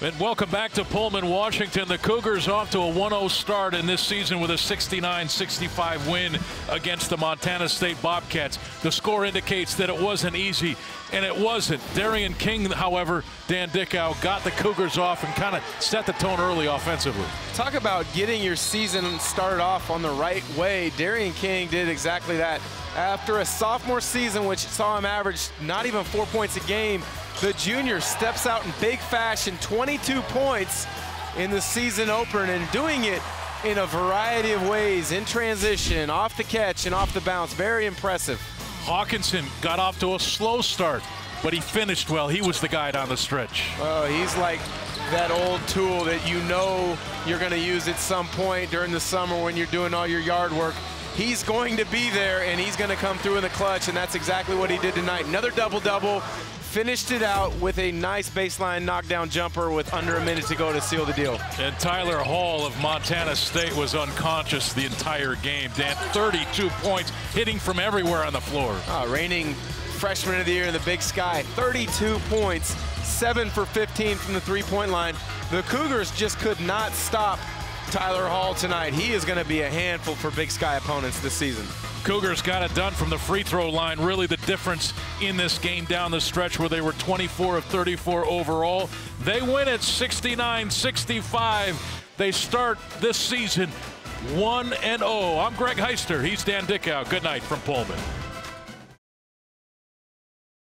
And welcome back to Pullman, Washington. The Cougars off to a 1-0 start in this season with a 69-65 win against the Montana State Bobcats. The score indicates that it wasn't easy, and it wasn't. Derrien King, however, Dan Dickau got the Cougars off and kind of set the tone early offensively. Talk about getting your season started off on the right way. Derrien King did exactly that. After a sophomore season, which saw him average not even four points a game, the junior steps out in big fashion, 22 points in the season opener, and doing it in a variety of ways, in transition, off the catch, and off the bounce. Very impressive. Hawkinson got off to a slow start, but he finished well. He was the guy down the stretch. Oh, he's like that old tool that you know you're going to use at some point during the summer when you're doing all your yard work. He's going to be there, and he's going to come through in the clutch, and that's exactly what he did tonight. Another double-double, finished it out with a nice baseline knockdown jumper with under a minute to go to seal the deal. And Tyler Hall of Montana State was unconscious the entire game. Dan, 32 points, hitting from everywhere on the floor. Uh, reigning freshman of the year in the Big Sky, 32 points, 7 for 15 from the three-point line. The Cougars just could not stop Tyler Hall tonight. He is going to be a handful for Big Sky opponents this season. Cougars got it done from the free throw line. Really the difference in this game down the stretch where they were 24 of 34 overall. They win at 69-65. They start this season 1 and 0. I'm Greg Heister. He's Dan Dickau. Good night from Pullman.